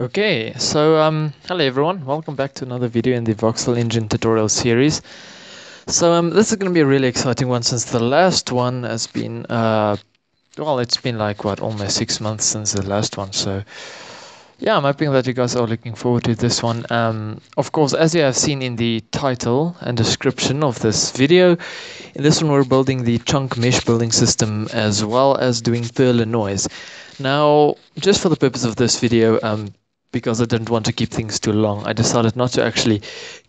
Okay, so um, hello everyone, welcome back to another video in the Voxel Engine tutorial series. So um, this is going to be a really exciting one since the last one has been, uh, well, it's been like what, almost six months since the last one. So yeah, I'm hoping that you guys are looking forward to this one. Um, of course, as you have seen in the title and description of this video, in this one we're building the chunk mesh building system as well as doing Perlin noise. Now, just for the purpose of this video, um, because I didn't want to keep things too long, I decided not to actually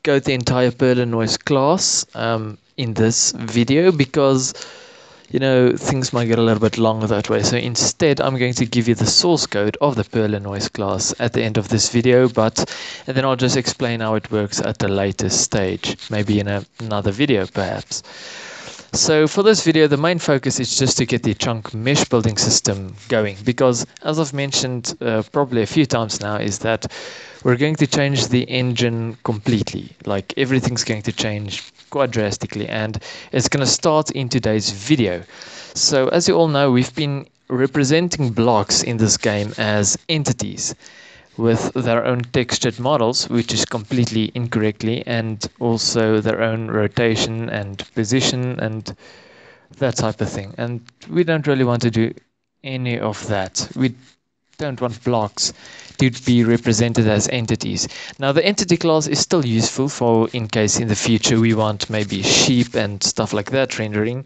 go the entire Perlin noise class um, in this video because you know things might get a little bit longer that way. So instead, I'm going to give you the source code of the Perlin noise class at the end of this video, but and then I'll just explain how it works at a later stage, maybe in a, another video perhaps. So for this video, the main focus is just to get the chunk mesh building system going because as I've mentioned uh, probably a few times now is that we're going to change the engine completely. Like everything's going to change quite drastically and it's going to start in today's video. So as you all know, we've been representing blocks in this game as entities with their own textured models, which is completely incorrectly, and also their own rotation and position and that type of thing. And we don't really want to do any of that. We don't want blocks to be represented as entities. Now the entity class is still useful for in case in the future we want maybe sheep and stuff like that rendering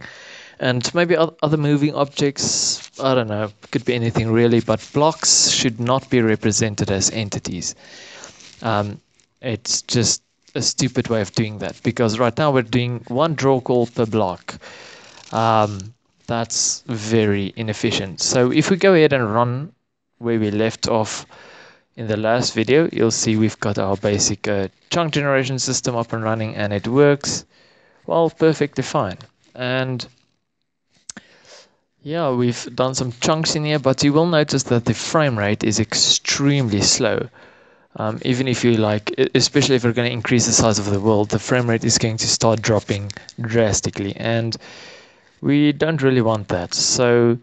and maybe other moving objects i don't know could be anything really but blocks should not be represented as entities. Um, it's just a stupid way of doing that because right now we're doing one draw call per block. Um, that's very inefficient. So if we go ahead and run where we left off in the last video you'll see we've got our basic uh, chunk generation system up and running and it works well perfectly fine. And yeah, we've done some chunks in here, but you will notice that the frame rate is extremely slow. Um, even if you like, especially if you're going to increase the size of the world, the frame rate is going to start dropping drastically, and we don't really want that. So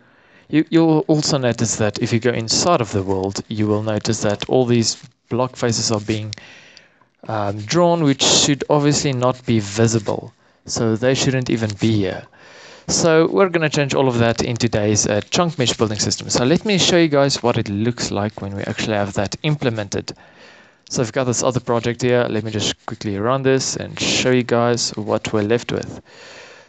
you, you'll also notice that if you go inside of the world, you will notice that all these block faces are being um, drawn, which should obviously not be visible. So they shouldn't even be here. So we're going to change all of that in today's uh, chunk mesh building system. So let me show you guys what it looks like when we actually have that implemented. So I've got this other project here. Let me just quickly run this and show you guys what we're left with.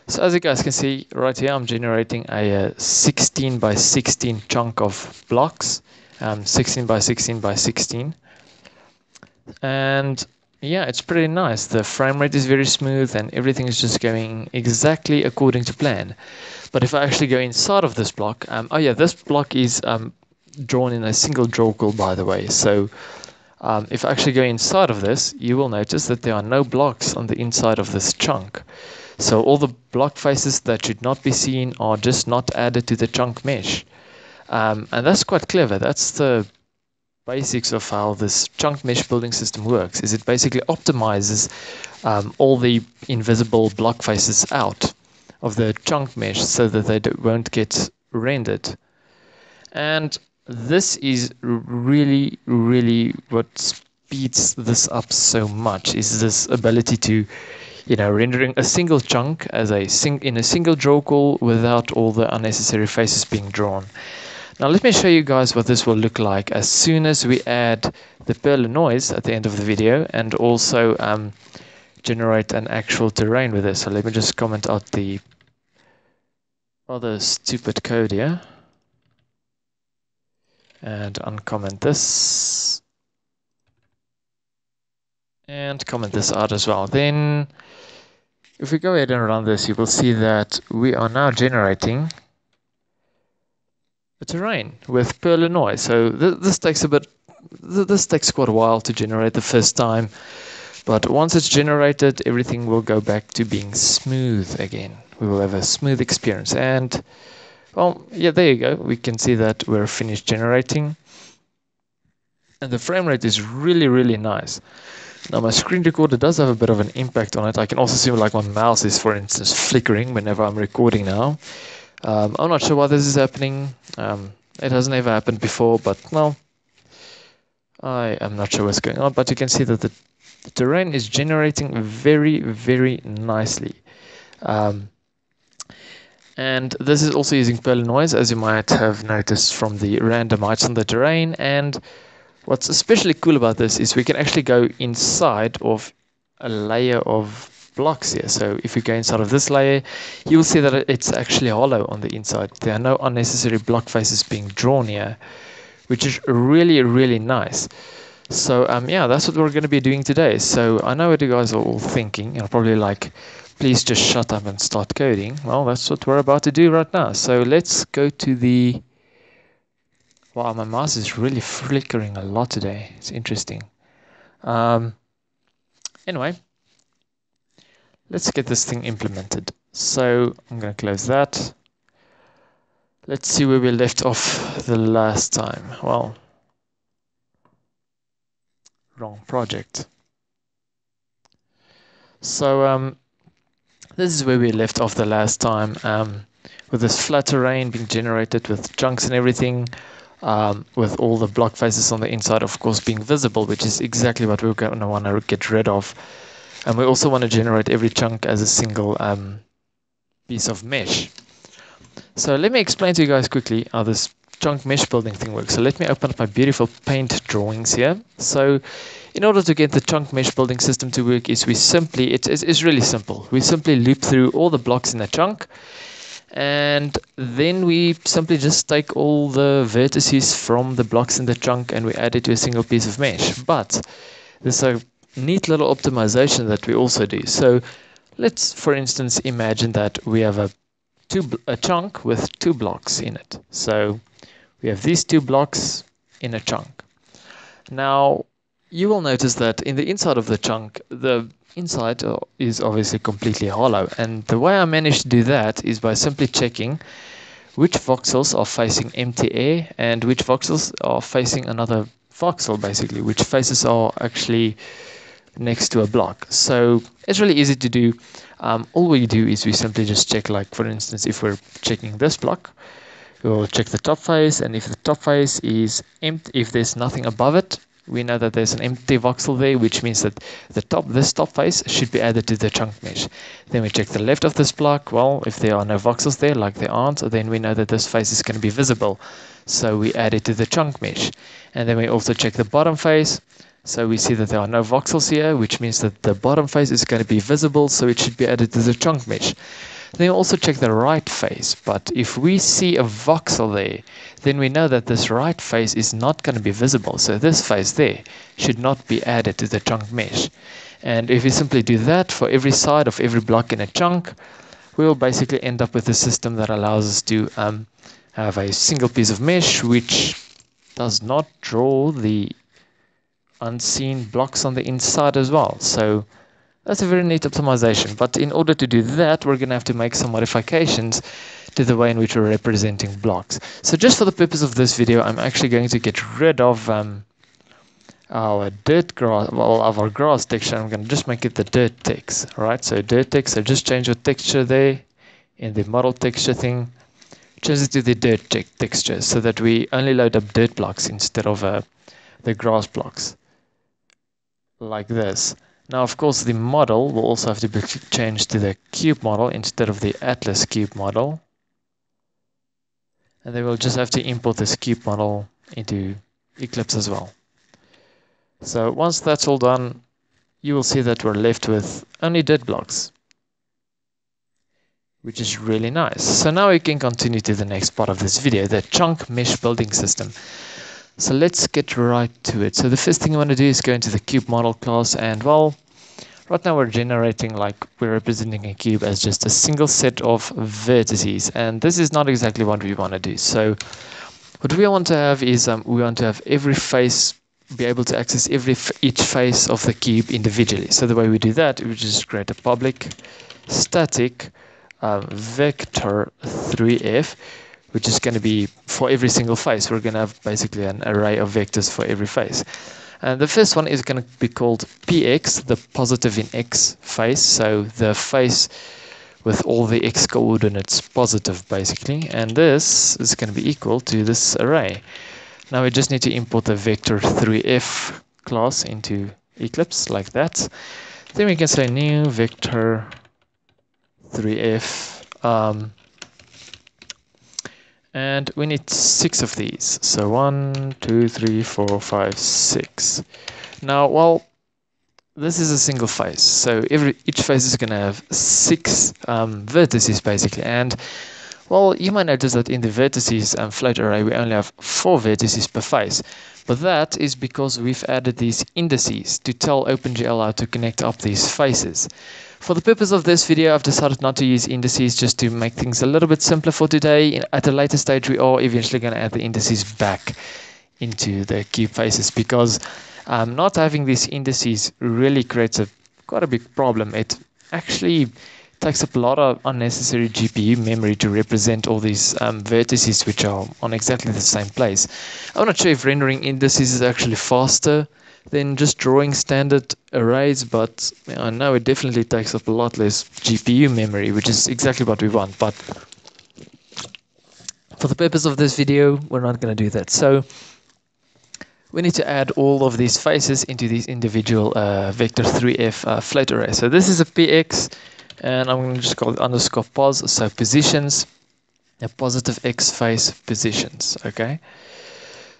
So as you guys can see right here, I'm generating a, uh, 16 by 16 chunk of blocks, um, 16 by 16 by 16. And yeah, it's pretty nice. The frame rate is very smooth and everything is just going exactly according to plan. But if I actually go inside of this block, um, oh yeah, this block is um, drawn in a single draw call, by the way. So um, if I actually go inside of this, you will notice that there are no blocks on the inside of this chunk. So all the block faces that should not be seen are just not added to the chunk mesh. Um, and that's quite clever. That's the basics of how this chunk mesh building system works is it basically optimizes um, all the invisible block faces out of the chunk mesh so that they won't get rendered. And this is really, really what speeds this up so much is this ability to, you know, rendering a single chunk as a sing in a single draw call without all the unnecessary faces being drawn. Now let me show you guys what this will look like as soon as we add the Perlin noise at the end of the video and also um, generate an actual terrain with this. So let me just comment out the other stupid code here and uncomment this and comment this out as well. Then if we go ahead and run this, you will see that we are now generating terrain with Perlin noise. So th this takes a bit, th this takes quite a while to generate the first time, but once it's generated, everything will go back to being smooth again. We will have a smooth experience. And, well, yeah, there you go. We can see that we're finished generating. And the frame rate is really, really nice. Now my screen recorder does have a bit of an impact on it. I can also see like my mouse is, for instance, flickering whenever I'm recording now. Um, I'm not sure why this is happening. Um, it hasn't ever happened before, but well, I am not sure what's going on, but you can see that the, the terrain is generating very, very nicely. Um, and this is also using Perlin noise, as you might have noticed from the random heights on the terrain. And what's especially cool about this is we can actually go inside of a layer of blocks here. So if we go inside of this layer, you'll see that it's actually hollow on the inside. There are no unnecessary block faces being drawn here, which is really, really nice. So um, yeah, that's what we're going to be doing today. So I know what you guys are all thinking. You're probably like, please just shut up and start coding. Well, that's what we're about to do right now. So let's go to the... Wow, my mouse is really flickering a lot today. It's interesting. Um, anyway, let's get this thing implemented. So I'm going to close that. Let's see where we left off the last time. Well, wrong project. So um, this is where we left off the last time, um, with this flat terrain being generated with chunks and everything, um, with all the block faces on the inside, of course, being visible, which is exactly what we're going to want to get rid of. And we also want to generate every chunk as a single um, piece of mesh. So let me explain to you guys quickly how this chunk mesh building thing works. So let me open up my beautiful paint drawings here. So in order to get the chunk mesh building system to work is we simply, it is it's really simple. We simply loop through all the blocks in the chunk and then we simply just take all the vertices from the blocks in the chunk and we add it to a single piece of mesh. But there's a neat little optimization that we also do. So let's, for instance, imagine that we have a, two, a chunk with two blocks in it. So we have these two blocks in a chunk. Now, you will notice that in the inside of the chunk, the inside is obviously completely hollow. And the way I managed to do that is by simply checking which voxels are facing empty air and which voxels are facing another voxel, basically, which faces are actually next to a block. So it's really easy to do. Um, all we do is we simply just check, like, for instance, if we're checking this block, we'll check the top face, and if the top face is empty, if there's nothing above it, we know that there's an empty voxel there, which means that the top, this top face should be added to the chunk mesh. Then we check the left of this block. Well, if there are no voxels there, like there aren't, then we know that this face is going to be visible. So we add it to the chunk mesh. And then we also check the bottom face. So we see that there are no voxels here, which means that the bottom face is going to be visible, so it should be added to the chunk mesh. Then we also check the right face, but if we see a voxel there, then we know that this right face is not going to be visible. So this face there should not be added to the chunk mesh. And if we simply do that for every side of every block in a chunk, we will basically end up with a system that allows us to um, have a single piece of mesh which does not draw the unseen blocks on the inside as well. So that's a very neat optimization. But in order to do that, we're going to have to make some modifications to the way in which we're representing blocks. So just for the purpose of this video, I'm actually going to get rid of um, our dirt grass, well, of our grass texture. I'm going to just make it the dirt text, right? So dirt text, so just change your texture there in the model texture thing. Change it to the dirt texture so that we only load up dirt blocks instead of uh, the grass blocks like this. Now, of course, the model will also have to be changed to the cube model instead of the Atlas cube model. And then we'll just have to import this cube model into Eclipse as well. So once that's all done, you will see that we're left with only dead blocks, which is really nice. So now we can continue to the next part of this video, the chunk mesh building system. So let's get right to it. So the first thing I want to do is go into the cube model class and well, right now we're generating like we're representing a cube as just a single set of vertices and this is not exactly what we want to do. So what we want to have is um, we want to have every face be able to access every each face of the cube individually. So the way we do that, we just create a public static uh, vector 3f which is going to be for every single face. We're going to have basically an array of vectors for every face. And the first one is going to be called px, the positive in x face. So the face with all the x coordinates positive, basically. And this is going to be equal to this array. Now we just need to import the vector3f class into Eclipse like that. Then we can say new vector 3f um, and we need six of these. So one two three four five six. Now well this is a single face so every each face is going to have six um, vertices basically. And well you might notice that in the vertices um, float array we only have four vertices per face but that is because we've added these indices to tell OpenGL how to connect up these faces for the purpose of this video, I've decided not to use indices just to make things a little bit simpler for today. At a later stage, we are eventually going to add the indices back into the cube faces because um, not having these indices really creates a quite a big problem. It actually takes up a lot of unnecessary GPU memory to represent all these um, vertices which are on exactly the same place. I'm not sure if rendering indices is actually faster than just drawing standard arrays, but I know it definitely takes up a lot less GPU memory, which is exactly what we want. But for the purpose of this video, we're not going to do that. So we need to add all of these faces into these individual uh, vector 3f uh, float array. So this is a px, and I'm going to just call it underscore pos, so positions, a positive x face positions, okay?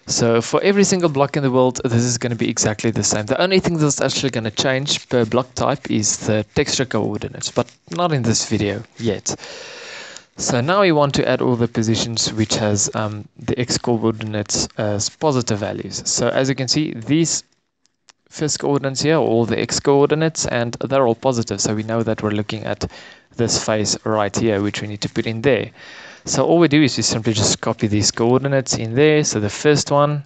So for every single block in the world, this is going to be exactly the same. The only thing that's actually going to change per block type is the texture coordinates, but not in this video yet. So now we want to add all the positions which has um, the x coordinates as positive values. So as you can see, these first coordinates here, all the x coordinates, and they're all positive. So we know that we're looking at this face right here, which we need to put in there. So all we do is we simply just copy these coordinates in there. So the first one,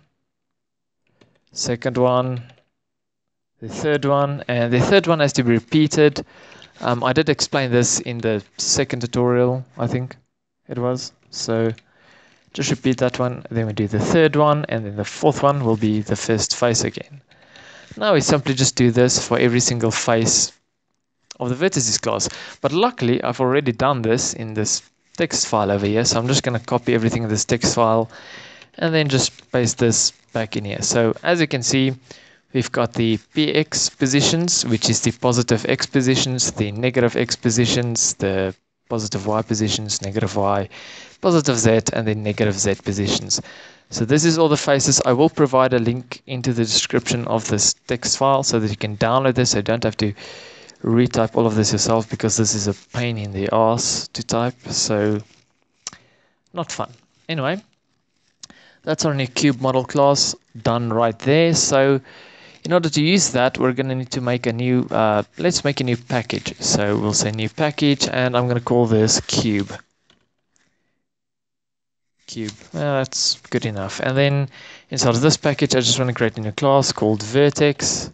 second one, the third one, and the third one has to be repeated. Um, I did explain this in the second tutorial, I think it was. So just repeat that one, then we do the third one, and then the fourth one will be the first face again. Now we simply just do this for every single face of the vertices class. But luckily, I've already done this in this text file over here. So I'm just going to copy everything in this text file and then just paste this back in here. So as you can see, we've got the px positions, which is the positive x positions, the negative x positions, the positive y positions, negative y, positive z, and then negative z positions. So this is all the faces. I will provide a link into the description of this text file so that you can download this. So don't have to retype all of this yourself because this is a pain in the ass to type so not fun. Anyway that's our new cube model class done right there. So in order to use that we're going to need to make a new uh, let's make a new package. So we'll say new package and I'm going to call this cube. Cube. Well, that's good enough. And then inside of this package I just want to create a new class called vertex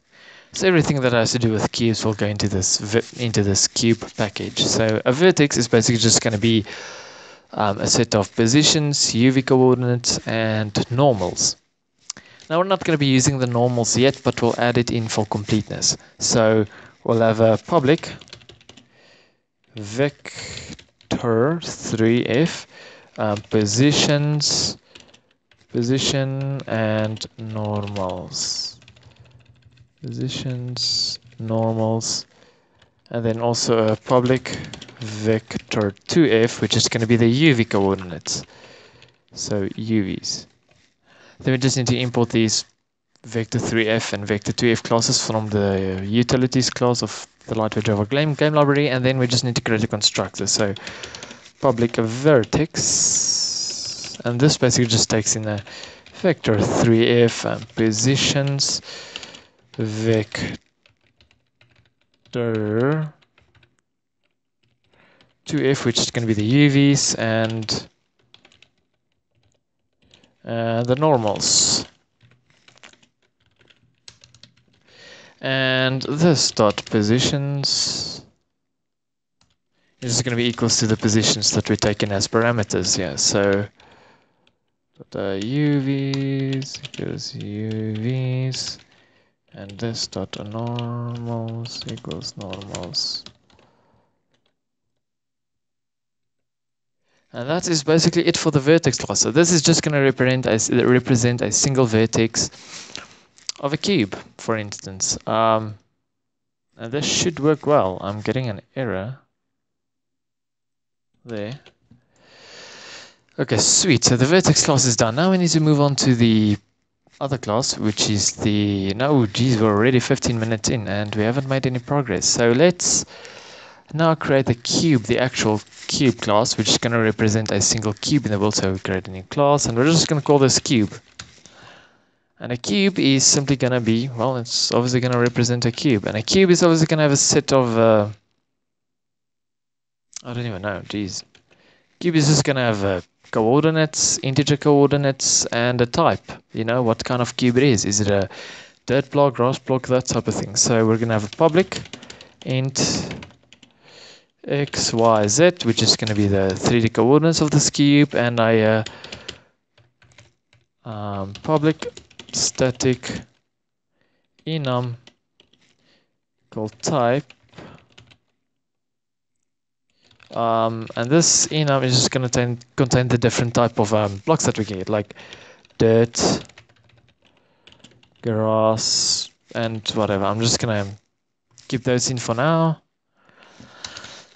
so everything that has to do with cubes will go into this into this cube package. So a vertex is basically just going to be um, a set of positions, UV coordinates, and normals. Now we're not going to be using the normals yet, but we'll add it in for completeness. So we'll have a public vector 3f um, positions, position, and normals positions, normals, and then also a public vector 2f, which is going to be the UV coordinates. So UVs. Then we just need to import these vector 3f and vector 2f classes from the utilities class of the lightweight Java game, game library, and then we just need to create a constructor. So public vertex, and this basically just takes in a vector 3f and positions vector 2f, which is going to be the UVs, and uh, the normals. And this dot positions is going to be equals to the positions that we taken as parameters. Yeah, so the UVs equals UVs and this dot normals equals normals And that is basically it for the vertex class. So this is just going to represent a, represent a single vertex of a cube, for instance. Um, and this should work well. I'm getting an error there. Okay, sweet. So the vertex class is done. Now we need to move on to the other class, which is the... No, geez, we're already 15 minutes in and we haven't made any progress. So let's now create the cube, the actual cube class, which is going to represent a single cube in the world. So we create a new class and we're just going to call this cube. And a cube is simply going to be, well, it's obviously going to represent a cube. And a cube is obviously going to have a set of, uh, I don't even know, geez. Cube is just going to have uh, coordinates, integer coordinates, and a type. You know, what kind of cube it is. Is it a dirt block, grass block, that type of thing. So we're going to have a public int x, y, z, which is going to be the 3D coordinates of this cube, and a uh, um, public static enum called type um, and this enum is just going to contain, contain the different type of um, blocks that we get like dirt grass and whatever. I'm just gonna keep those in for now.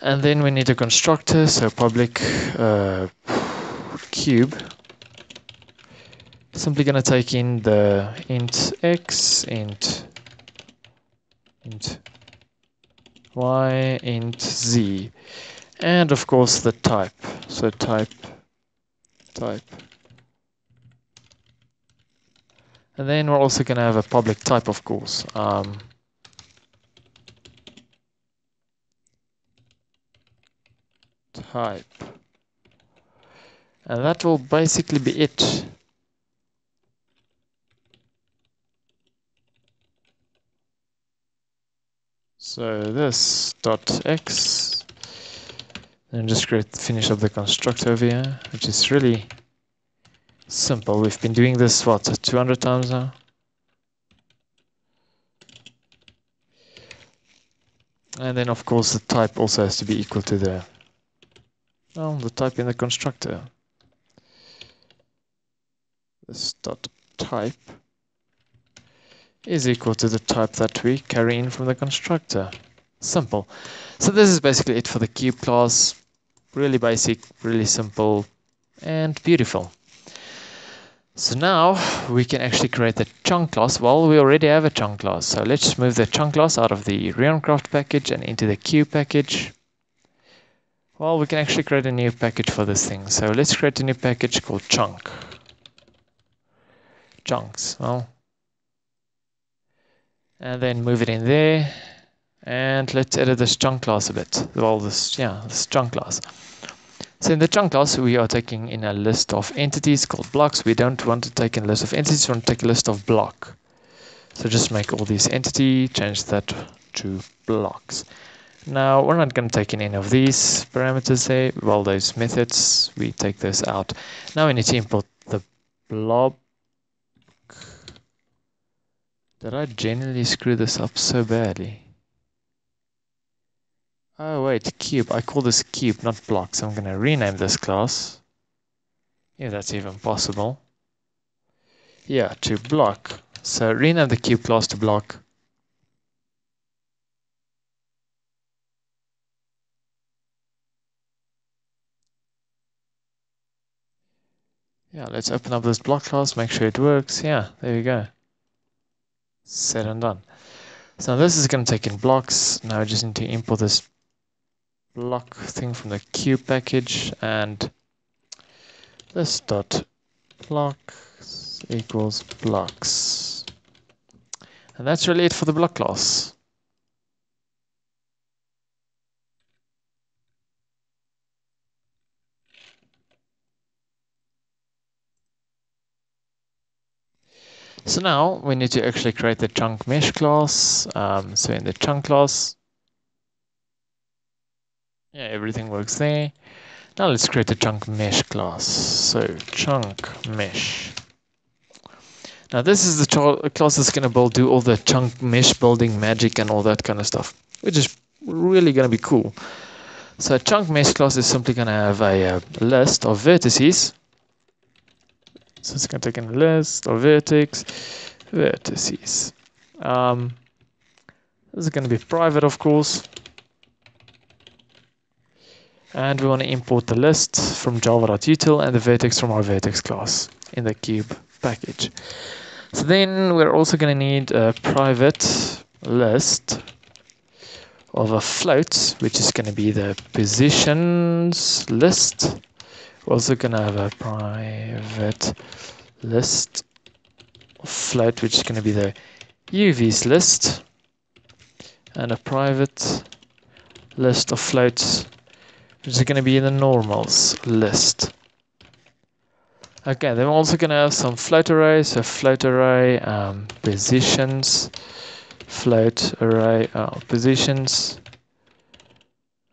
And then we need a constructor so public uh, cube. Simply going to take in the int x, int, int y, int z, and of course the type. So type, type. And then we're also going to have a public type, of course. Um, type. And that will basically be it. So this dot x, and just create finish up the constructor here, which is really simple. We've been doing this what 200 times now. And then of course the type also has to be equal to the well the type in the constructor. This dot type is equal to the type that we carry in from the constructor. Simple. So this is basically it for the cube class. Really basic, really simple, and beautiful. So now we can actually create the chunk class. Well, we already have a chunk class. So let's move the chunk class out of the Realmcraft package and into the cube package. Well, we can actually create a new package for this thing. So let's create a new package called chunk. Chunks. Well, and then move it in there and let's edit this chunk class a bit. Well this yeah this chunk class. So in the chunk class we are taking in a list of entities called blocks. We don't want to take in a list of entities we want to take a list of block. So just make all these entity change that to blocks. Now we're not going to take in any of these parameters there well those methods we take those out. Now we need to import the blob did I genuinely screw this up so badly? Oh wait, cube. I call this cube, not block, so I'm going to rename this class. If that's even possible. Yeah, to block. So rename the cube class to block. Yeah, let's open up this block class, make sure it works. Yeah, there we go said and done. So this is going to take in blocks. Now I just need to import this block thing from the cube package and this dot blocks equals blocks. And that's really it for the block class. So now we need to actually create the chunk mesh class. Um, so in the chunk class, yeah, everything works there. Now let's create a chunk mesh class. So chunk mesh. Now this is the class that's going to build, do all the chunk mesh building magic and all that kind of stuff, which is really going to be cool. So chunk mesh class is simply going to have a, a, list of vertices. So it's going to take in a list of vertex vertices. Um, this is going to be private, of course. And we want to import the list from java.util and the vertex from our vertex class in the cube package. So then we're also going to need a private list of a float, which is going to be the positions list. We're also going to have a private list of float, which is going to be the UVs list, and a private list of floats, which is going to be in the normals list. Okay, then we're also going to have some float arrays, so float array um, positions float array uh, positions,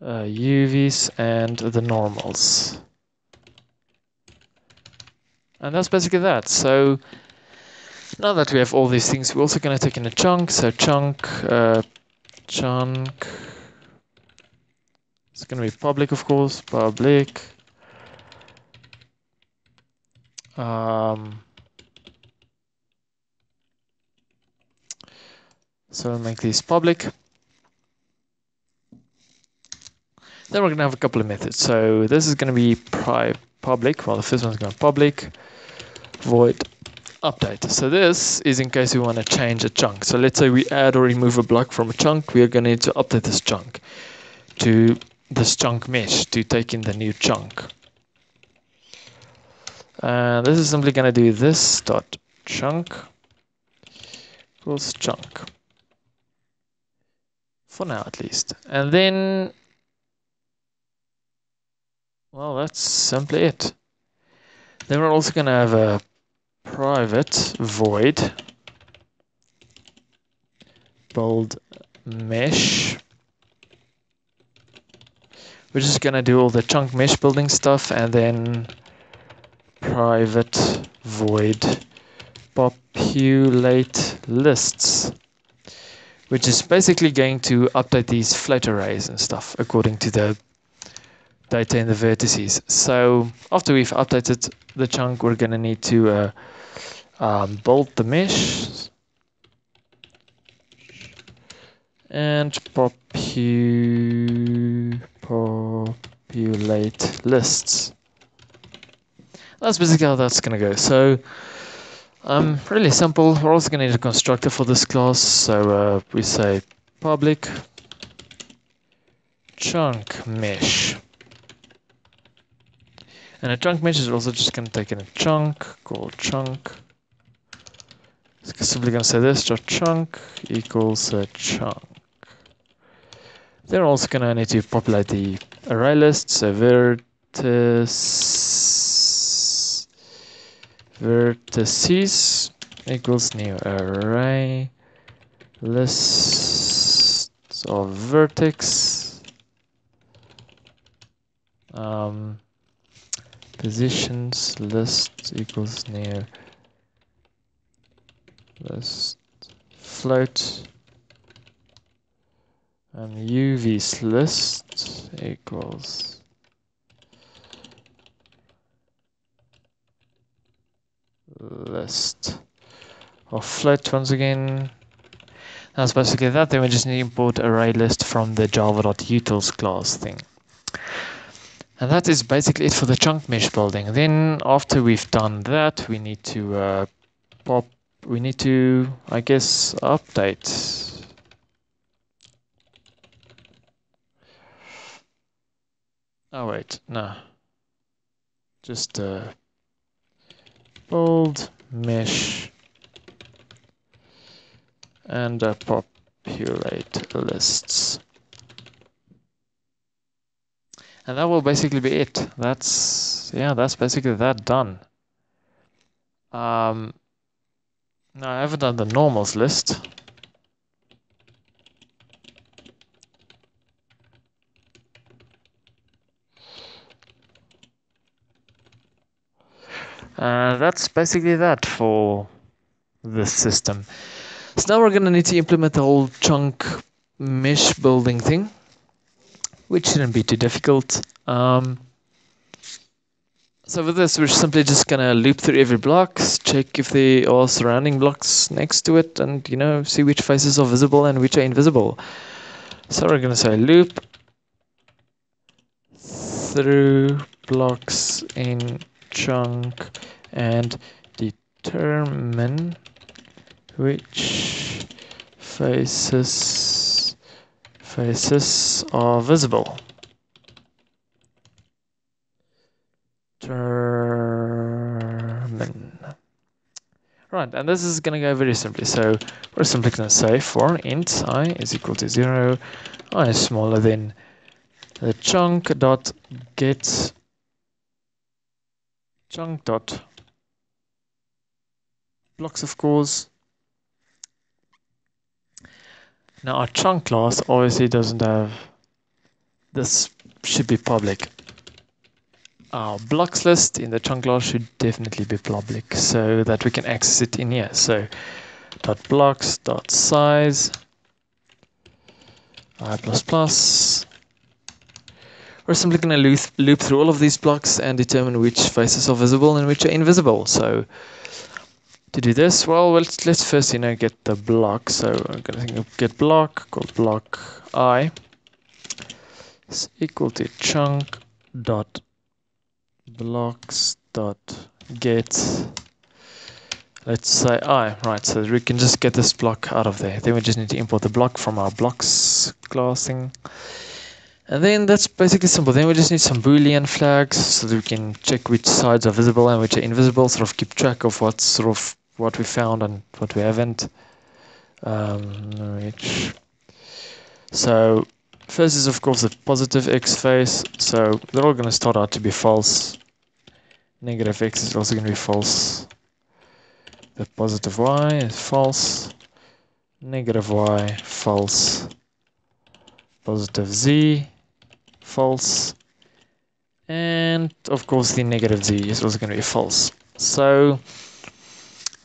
uh, UVs, and the normals. And that's basically that. So now that we have all these things, we're also going to take in a chunk. So chunk, uh, chunk. It's going to be public, of course. Public. Um, So we'll make these public. Then we're going to have a couple of methods. So this is going to be pri public. Well, the first one's going to be public void update. So this is in case we want to change a chunk. So let's say we add or remove a block from a chunk. We are going to need to update this chunk to this chunk mesh to take in the new chunk. And uh, this is simply going to do this dot chunk equals chunk for now at least. And then, well, that's simply it. Then we're also going to have a private void build mesh we're just going to do all the chunk mesh building stuff and then private void populate lists which is basically going to update these float arrays and stuff according to the data in the vertices. So after we've updated the chunk, we're going to need to uh, um, bolt the mesh and popu populate lists. That's basically how that's going to go. So um, really simple. We're also going to need a constructor for this class. So uh, we say public chunk mesh. And a chunk mesh is also just going to take in a chunk called chunk. It's simply going to say this dot chunk equals a chunk. Then we're also going to need to populate the array list. So vertex vertices equals new array list of vertex um, positions list equals new list float and UVs list equals list of float once again. That's basically that. Then we just need to import array list from the java.utils class thing. And that is basically it for the chunk mesh building. Then after we've done that, we need to uh, pop, we need to, I guess, update. Oh wait, no. Just uh, build mesh and uh, populate lists. And that will basically be it. That's, yeah, that's basically that done. Um, now I haven't done the normals list. Uh, that's basically that for this system. So now we're going to need to implement the whole chunk mesh building thing. which shouldn't be too difficult. Um, so with this, we're simply just gonna loop through every block, check if there are surrounding blocks next to it, and you know, see which faces are visible and which are invisible. So we're gonna say loop through blocks in chunk and determine which faces faces are visible. Determine. Right, and this is going to go very simply. So we're simply to say for int i is equal to 0, i is smaller than the chunk dot get chunk dot. Blocks of course. Now our chunk class obviously doesn't have this should be public. Our blocks list in the chunk class should definitely be public so that we can access it in here. So dot blocks dot size i plus plus we're simply going to loop, loop through all of these blocks and determine which faces are visible and which are invisible. So to do this, well, let's, let's first, you know, get the block. So I'm going to get block called block i is equal to chunk dot blocks dot get let's say i right so we can just get this block out of there then we just need to import the block from our blocks class thing and then that's basically simple. Then we just need some boolean flags so that we can check which sides are visible and which are invisible, sort of keep track of what sort of what we found and what we haven't. Um, which so first is of course the positive x face, so they're all going to start out to be false. Negative x is also going to be false. The positive y is false. Negative y false. Positive z false. And of course the negative z is also going to be false. So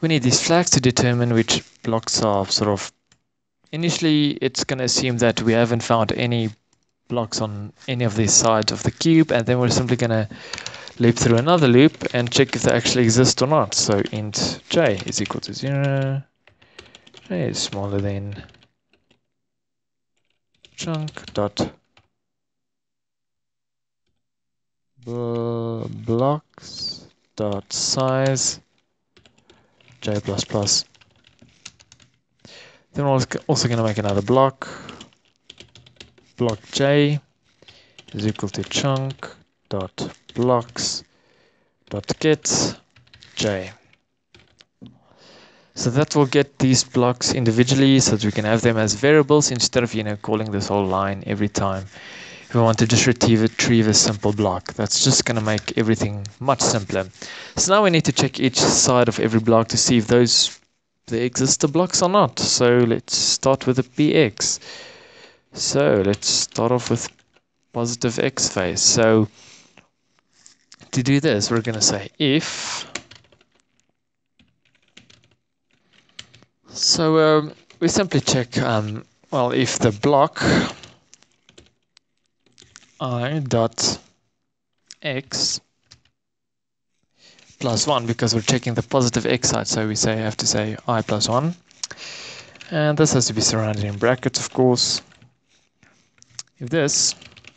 we need these flags to determine which blocks are sort of initially it's going to assume that we haven't found any blocks on any of these sides of the cube and then we're simply going to loop through another loop and check if they actually exist or not. So int j is equal to 0, j is smaller than chunk dot blocks dot size j plus plus. Then we're also going to make another block. Block j is equal to chunk dot blocks dot get j. So that will get these blocks individually so that we can have them as variables instead of you know calling this whole line every time if we want to just retrieve, retrieve a simple block. That's just going to make everything much simpler. So now we need to check each side of every block to see if those the blocks or not. So let's start with a px. So let's start off with positive x face. So to do this, we're going to say if. So um, we simply check, um, well, if the block i dot x plus 1 because we're checking the positive x side so we say have to say i plus 1 and this has to be surrounded in brackets of course. If this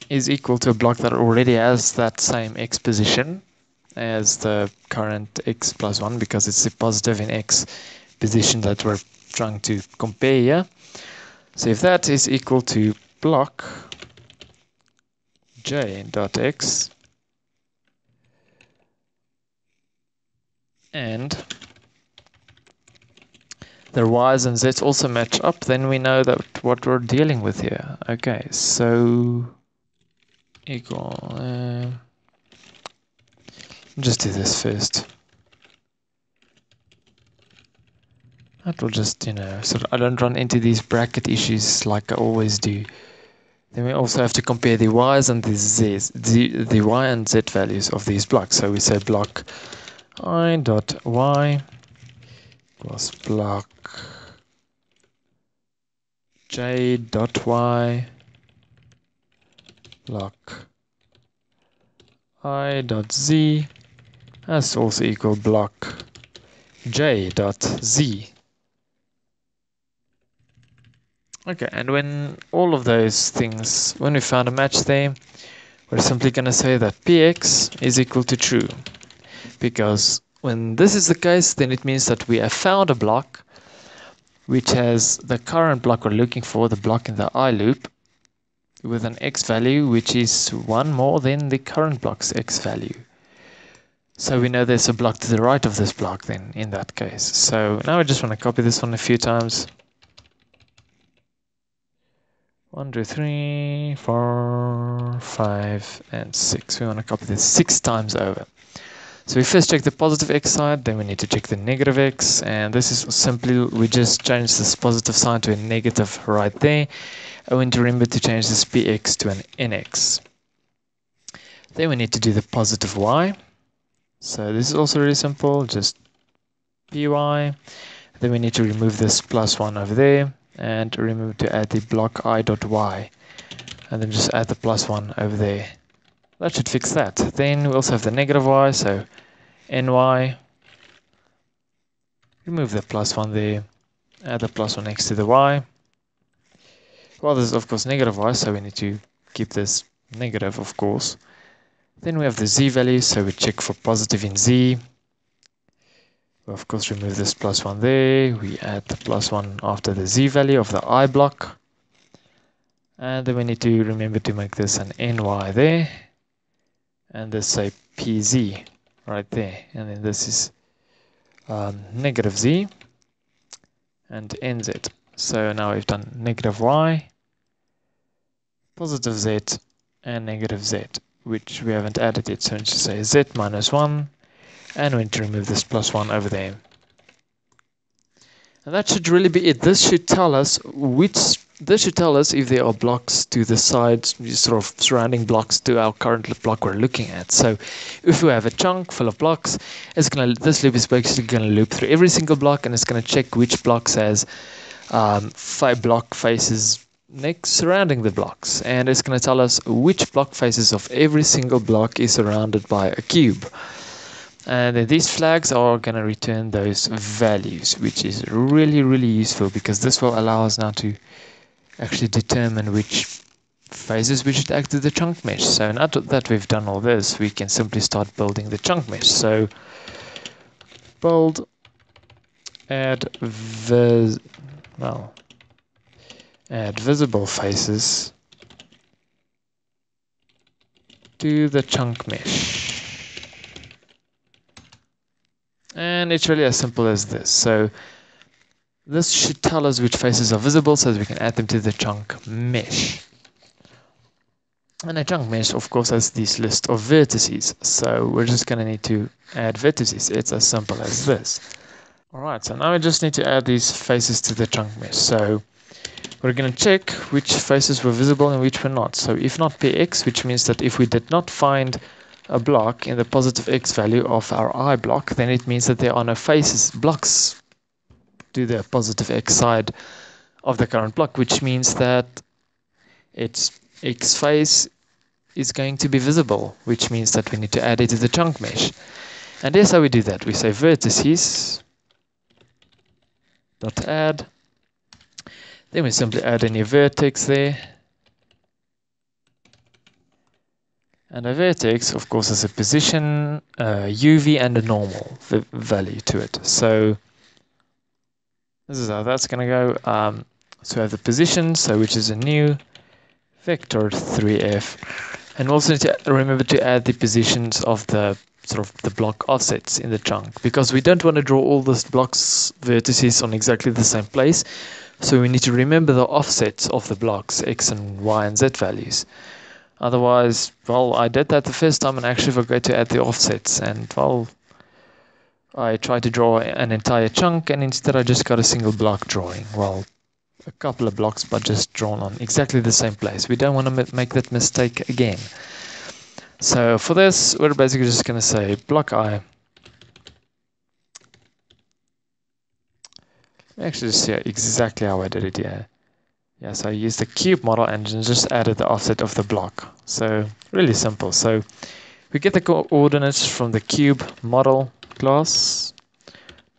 is equal to a block that already has that same x position as the current x plus 1 because it's the positive in x position that we're trying to compare here. So if that is equal to block j dot x and the y's and z's also match up, then we know that what we're dealing with here. Okay, so equal. Uh, just do this first. That will just, you know, so I don't run into these bracket issues like I always do. Then we also have to compare the y's and the z's, the, the y and z values of these blocks. So we say block i dot y plus block j dot y block i dot z has also equal block j dot z. Okay, and when all of those things, when we found a match there, we're simply going to say that px is equal to true. Because when this is the case, then it means that we have found a block which has the current block we're looking for, the block in the i loop, with an x value which is one more than the current block's x value. So we know there's a block to the right of this block then in that case. So now I just want to copy this one a few times. One, two, three, four, five, and six. We want to copy this six times over. So we first check the positive x side, then we need to check the negative x, and this is simply, we just change this positive sign to a negative right there. We need to remember to change this px to an nx. Then we need to do the positive y. So this is also really simple, just py. Then we need to remove this plus 1 over there, and remember to add the block i dot y. And then just add the plus 1 over there. That should fix that. Then we also have the negative y, so ny. Remove the plus 1 there, add the plus 1 next to the y. Well, this is of course negative y, so we need to keep this negative, of course. Then we have the z value, so we check for positive in z. Of course remove this plus 1 there, we add the plus 1 after the z value of the i block. And then we need to remember to make this an ny there. And this say pz right there. And then this is um, negative z and nz so now we've done negative y positive z and negative z which we haven't added yet. So we just say z minus 1 and need to remove this plus 1 over there. And that should really be it. This should tell us which this should tell us if there are blocks to the sides, sort of surrounding blocks to our current block we're looking at. So if we have a chunk full of blocks, it's gonna this loop is basically gonna loop through every single block and it's gonna check which blocks has um, five block faces next surrounding the blocks. And it's going to tell us which block faces of every single block is surrounded by a cube and these flags are going to return those values which is really really useful because this will allow us now to actually determine which phases we should add to the chunk mesh. So now that we've done all this, we can simply start building the chunk mesh. So build, add vis, well, add visible faces to the chunk mesh. And it's really as simple as this. So this should tell us which faces are visible so that we can add them to the chunk mesh. And a chunk mesh, of course, has this list of vertices. So we're just going to need to add vertices. It's as simple as this. Alright, so now we just need to add these faces to the chunk mesh. So we're going to check which faces were visible and which were not. So if not px, which means that if we did not find a block in the positive x value of our i block, then it means that there are no faces, blocks to the positive x side of the current block, which means that its x face is going to be visible, which means that we need to add it to the chunk mesh. And here's how we do that. We say vertices dot add. Then we simply add a new vertex there. And a vertex, of course, is a position, uh, UV, and a normal value to it. So this is how that's going to go. Um, so we have the position, so which is a new vector 3f. And also to remember to add the positions of the sort of the block offsets in the chunk because we don't want to draw all those blocks vertices on exactly the same place. So we need to remember the offsets of the blocks, x and y and z values. Otherwise, well, I did that the first time and actually forgot to add the offsets and well, I tried to draw an entire chunk and instead I just got a single block drawing. Well, a couple of blocks but just drawn on exactly the same place. We don't want to make that mistake again. So for this, we're basically just going to say block i. Actually, just see exactly how I did it here. Yeah, so I used the cube model and just added the offset of the block. So really simple. So we get the coordinates from the cube model class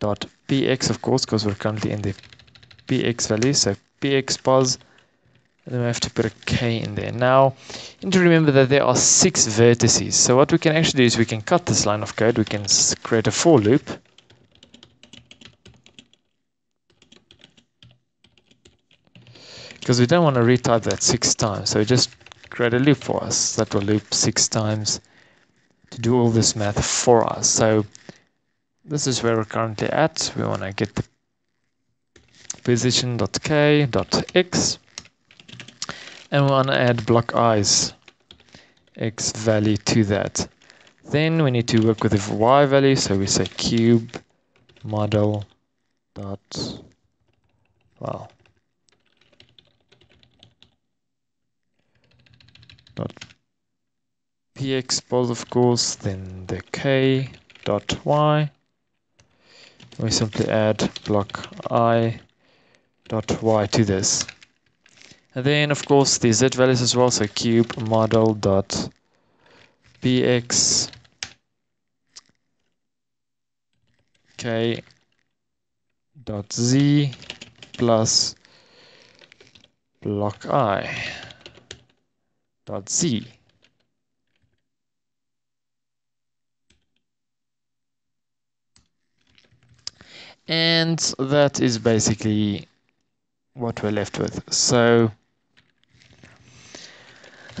dot px, of course, because we're currently in the px value. So px pos, and then we have to put a k in there. Now, you need to remember that there are six vertices. So what we can actually do is we can cut this line of code. We can create a for loop because we don't want to retype that six times. So just create a loop for us that will loop six times to do all this math for us. So this is where we're currently at. We want to get the position.k.x and we want to add block i's x value to that. Then we need to work with the y value, so we say cube model dot well dot px pos of course then the k dot y. We simply add block i dot y to this. And then of course the z values as well so cube model dot px k dot z plus block i dot z. And that is basically what we're left with. So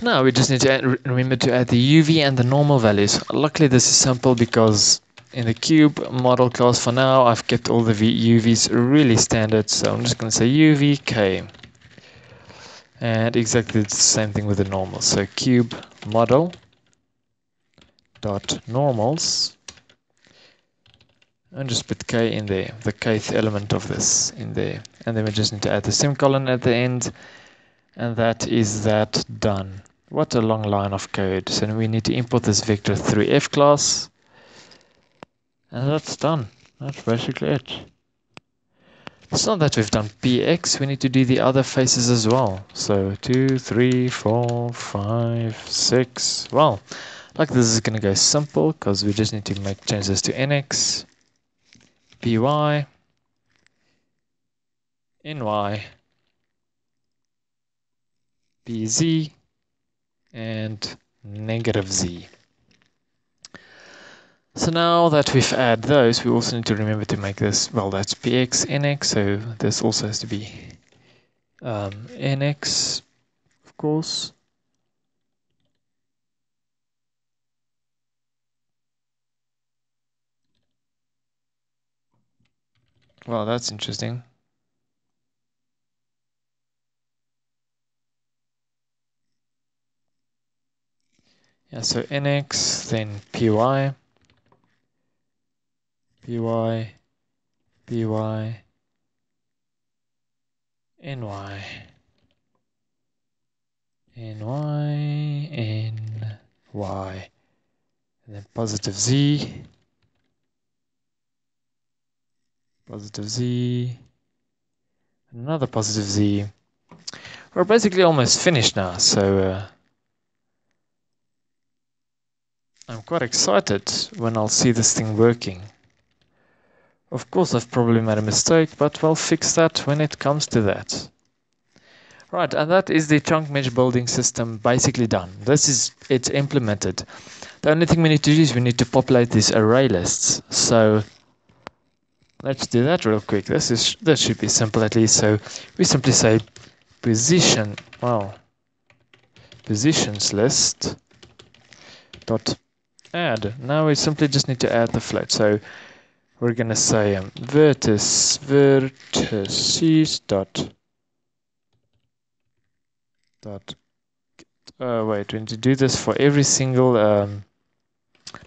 now we just need to add, remember to add the UV and the normal values. Luckily this is simple because in the cube model class for now I've kept all the UVs really standard so I'm just going to say UVK and exactly the same thing with the normal so cube model dot normals. And just put k in there. The kth element of this in there. And then we just need to add the semicolon at the end. And that is that done. What a long line of code. So we need to import this vector 3f class. And that's done. That's basically it it's not that we've done px, we need to do the other faces as well. So 2, 3, 4, 5, 6. Well, like this is going to go simple because we just need to make changes to nx, py, ny, pz, and negative z. So now that we've added those, we also need to remember to make this, well, that's px, nx, so this also has to be um, nx, of course. Well, that's interesting. Yeah, so nx, then py. Py, by, Ny, Ny, Ny, and then positive Z, positive Z, another positive Z. We're basically almost finished now, so uh, I'm quite excited when I'll see this thing working. Of course I've probably made a mistake, but we'll fix that when it comes to that. Right, and that is the chunk mesh building system basically done. This is it's implemented. The only thing we need to do is we need to populate these array lists. So let's do that real quick. This is this should be simple at least. So we simply say position well positions list dot add. Now we simply just need to add the float. So we're gonna say um, vertices dot dot uh, wait we need to do this for every single um,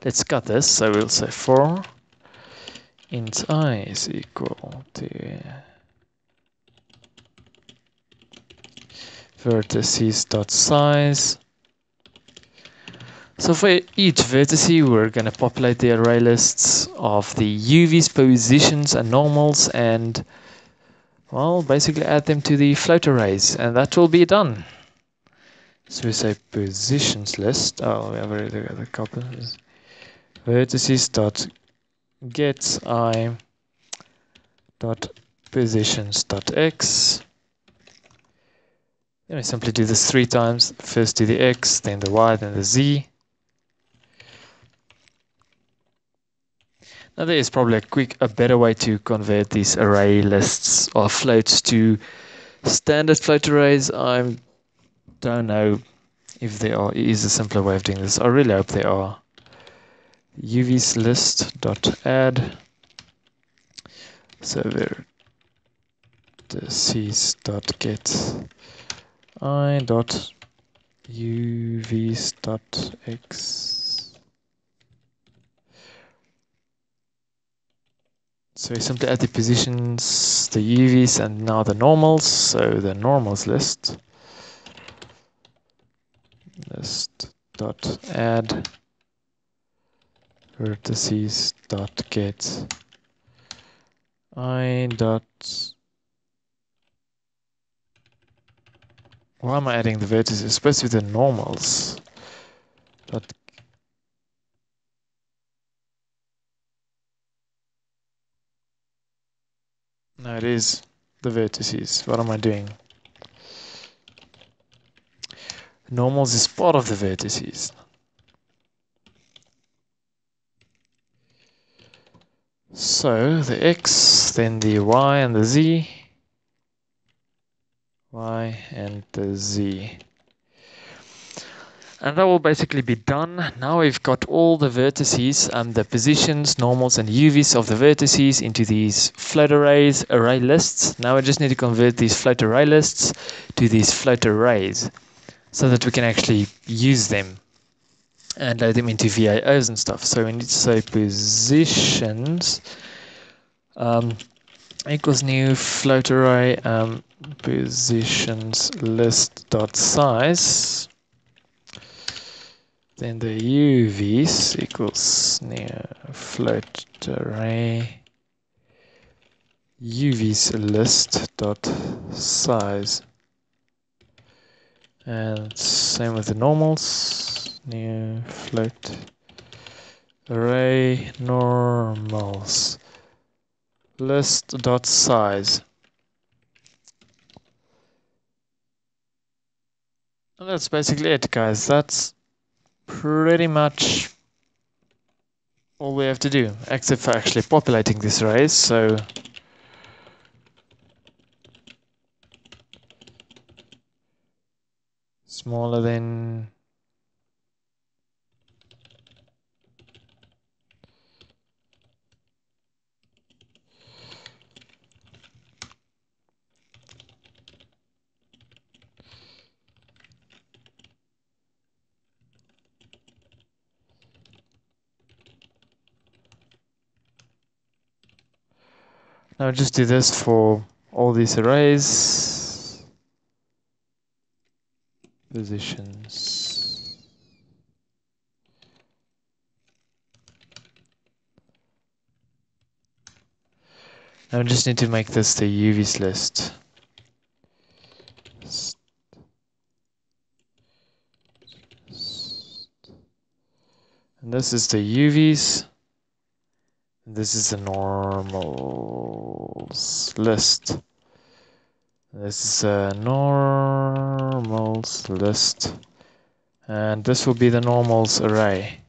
let's cut this. So we'll say for int i is equal to vertices dot size so for each vertice, we're going to populate the array lists of the UVs, positions, and normals, and well, basically add them to the float arrays, and that will be done. So we say positions list. Oh, we have already got a couple. Vertices dot get i dot positions dot x. Then we simply do this three times. First do the x, then the y, then the z. Now there is probably a quick, a better way to convert these array lists or floats to standard float arrays. I don't know if there are, is a simpler way of doing this. I really hope there are. UVs list dot add server c's dot get i dot uvs dot x So we simply add the positions, the UVs, and now the normals. So the normals list. List dot add vertices dot get i dot why am I adding the vertices? It's supposed to be the normals dot No, it is the vertices. What am I doing? Normals is part of the vertices. So the x, then the y and the z. Y and the z. And that will basically be done. Now we've got all the vertices and the positions, normals and UVs of the vertices into these float arrays, array lists. Now we just need to convert these float array lists to these float arrays so that we can actually use them and load them into VAOs and stuff. So we need to say positions um, equals new float array um, positions list dot size then the UVs equals new float array UVs list dot size. And same with the normals, new float array normals list dot size. And that's basically it guys. That's pretty much all we have to do, except for actually populating this arrays. So smaller than Now just do this for all these arrays. Positions. Now I just need to make this the UVs list. And this is the UVs. This is a normals list. This is a normals list. And this will be the normals array.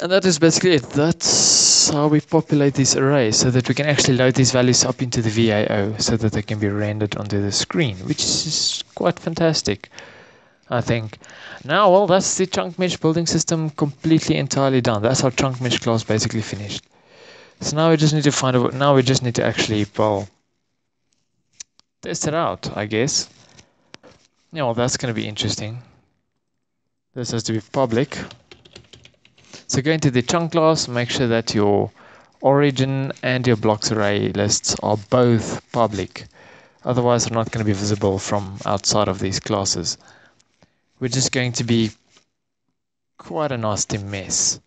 And that is basically it. That's how we populate these arrays so that we can actually load these values up into the VAO so that they can be rendered onto the screen, which is quite fantastic. I think. Now, well, that's the chunk mesh building system completely entirely done. That's our chunk mesh class basically finished. So now we just need to find out, now we just need to actually, well, test it out, I guess. Yeah, well, that's going to be interesting. This has to be public. So go into the chunk class, make sure that your origin and your blocks array lists are both public. Otherwise, they're not going to be visible from outside of these classes which is going to be quite a nasty mess.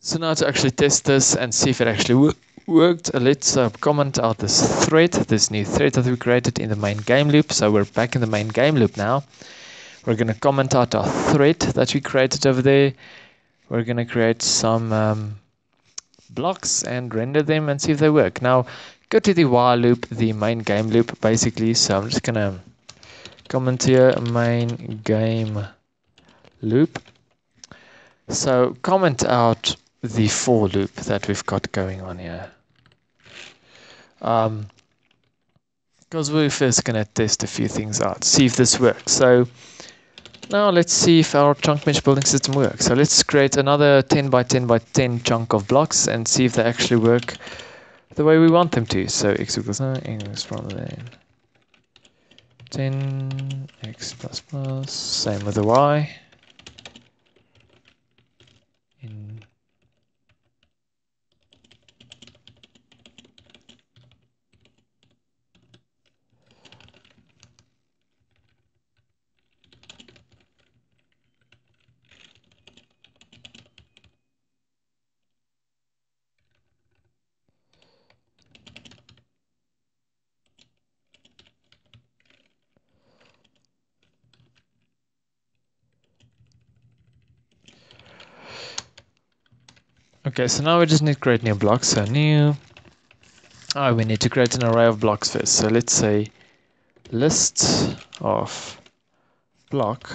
So now to actually test this and see if it actually worked. Let's uh, comment out this thread, this new thread that we created in the main game loop. So we're back in the main game loop now. We're going to comment out our thread that we created over there. We're going to create some um, blocks and render them and see if they work. Now, go to the while loop, the main game loop, basically. So I'm just going to commenteer main game loop. So comment out the for loop that we've got going on here. Um, because we're first going to test a few things out, see if this works. So now let's see if our chunk mesh building system works. So let's create another 10 by 10 by 10 chunk of blocks and see if they actually work the way we want them to. So x equals 9, x plus 1, in x plus plus, same with the y. Okay, so now we just need to create new blocks. So new, oh, we need to create an array of blocks first. So let's say list of block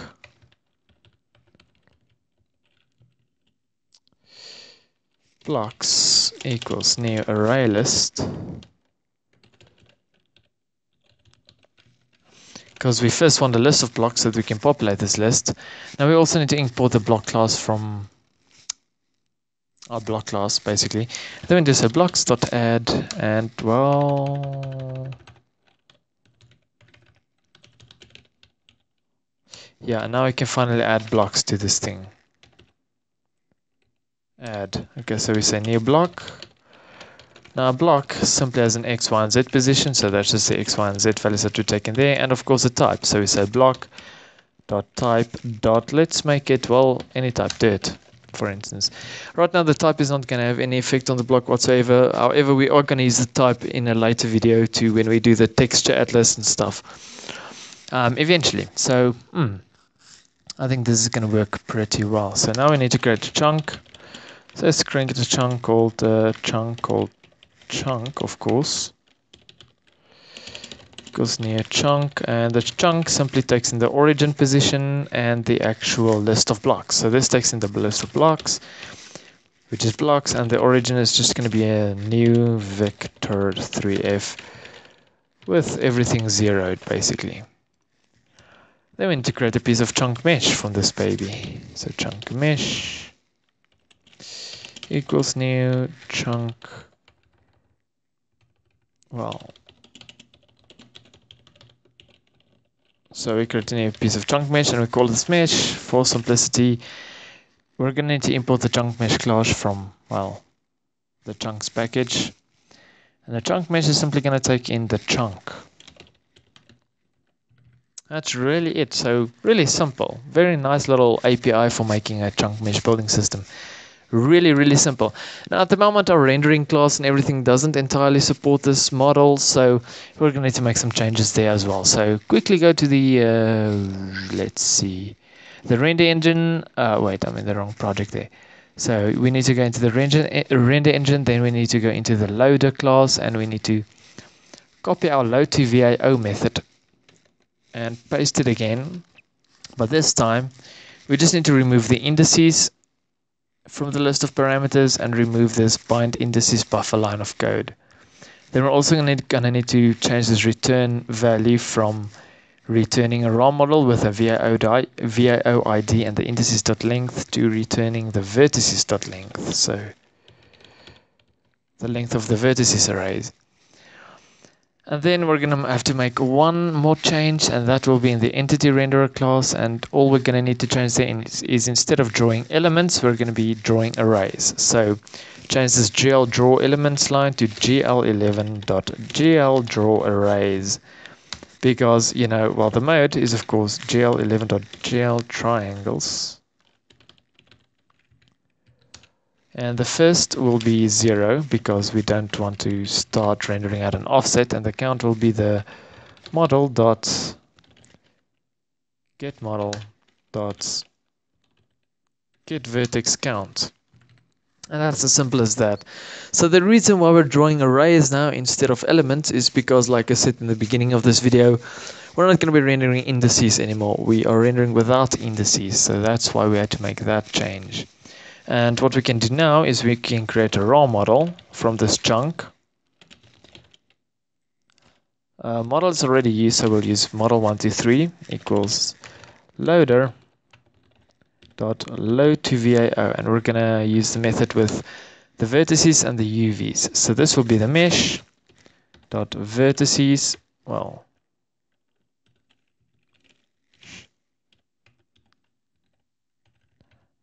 blocks equals new array list because we first want a list of blocks so that we can populate this list. Now we also need to import the block class from our block class basically. Then we do say blocks add and well yeah now we can finally add blocks to this thing. Add okay so we say new block. Now block simply has an x, y, and z position, so that's just the x, y, and z values that we take in there, and of course a type. So we say block dot type dot let's make it well any type dirt for instance. Right now the type is not going to have any effect on the block whatsoever. However, we are going to use the type in a later video too when we do the texture atlas and stuff. Um, eventually. So, mm, I think this is going to work pretty well. So now we need to create a chunk. So let's create a chunk called uh, chunk called chunk, of course goes near chunk and the chunk simply takes in the origin position and the actual list of blocks. So this takes in the list of blocks, which is blocks, and the origin is just going to be a new vector 3f with everything zeroed basically. Then we need to create a piece of chunk mesh from this baby. So chunk mesh equals new chunk, well, So we create a new piece of chunk mesh and we call this mesh for simplicity. We're going to need to import the chunk mesh class from, well, the chunks package. And the chunk mesh is simply going to take in the chunk. That's really it. So really simple. Very nice little API for making a chunk mesh building system. Really, really simple. Now, at the moment, our rendering class and everything doesn't entirely support this model, so we're going to need to make some changes there as well. So quickly go to the, uh, let's see, the render engine. Uh, wait, I'm in the wrong project there. So we need to go into the render, eh, render engine, then we need to go into the loader class, and we need to copy our load to VAO method and paste it again. But this time, we just need to remove the indices from the list of parameters and remove this bind indices buffer line of code. Then we're also going to need to change this return value from returning a raw model with a VAO, ID and the indices.length to returning the vertices.length. So the length of the vertices arrays. And then we're going to have to make one more change, and that will be in the entity renderer class. And all we're going to need to change there is, is instead of drawing elements, we're going to be drawing arrays. So change this GL draw elements line to GL11.GL draw arrays. Because, you know, well, the mode is, of course, GL11.GL triangles. And the first will be 0 because we don't want to start rendering at an offset and the count will be the model dot get model dot get vertex count. And that's as simple as that. So the reason why we're drawing arrays now instead of elements is because like I said in the beginning of this video, we're not going to be rendering indices anymore. We are rendering without indices. So that's why we had to make that change. And what we can do now is we can create a raw model from this chunk. Uh, model is already used, so we'll use model123 equals loader dot load to VAO and we're gonna use the method with the vertices and the UVs. So this will be the mesh dot vertices, well,